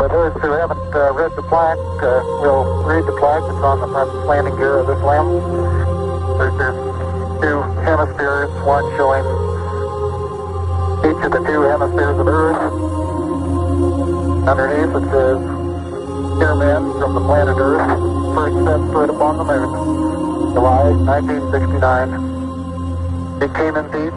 For those who haven't uh, read the plaque, uh, we'll read the plaque that's on the front landing gear of this LM. There's, two hemispheres, one showing each of the two hemispheres of Earth. Underneath it says, Dear from the planet Earth, first set foot upon the moon, July 1969. It came in peace.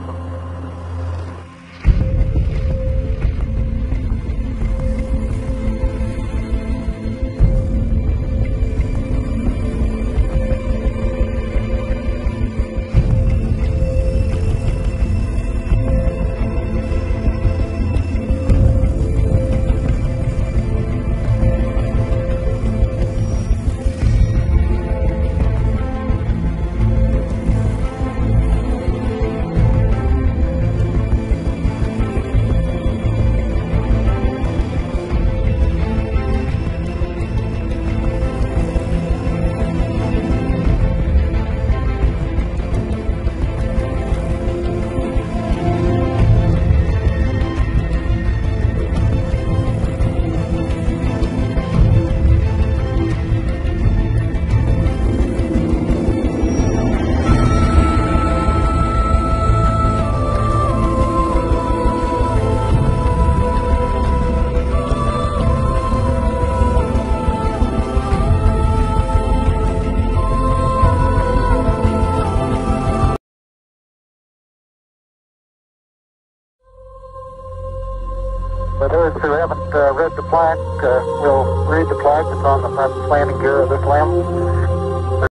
Those who haven't uh, read the plaque, uh, we'll read the plaque that's on the front landing gear of this LM.